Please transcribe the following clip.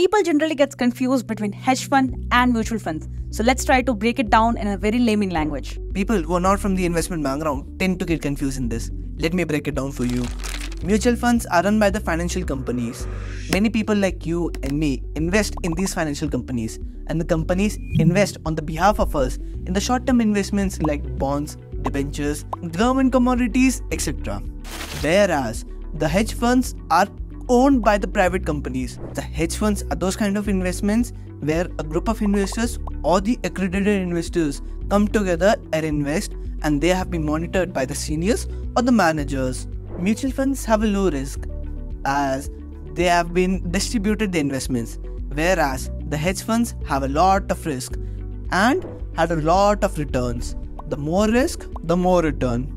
People generally gets confused between hedge fund and mutual funds. So let's try to break it down in a very layman language. People who are not from the investment background tend to get confused in this. Let me break it down for you. Mutual funds are run by the financial companies. Many people like you and me invest in these financial companies, and the companies invest on the behalf of us in the short term investments like bonds, debentures, government commodities, etc. Whereas the hedge funds are owned by the private companies. The hedge funds are those kind of investments where a group of investors or the accredited investors come together and invest and they have been monitored by the seniors or the managers. Mutual funds have a low risk as they have been distributed the investments whereas the hedge funds have a lot of risk and had a lot of returns. The more risk, the more return.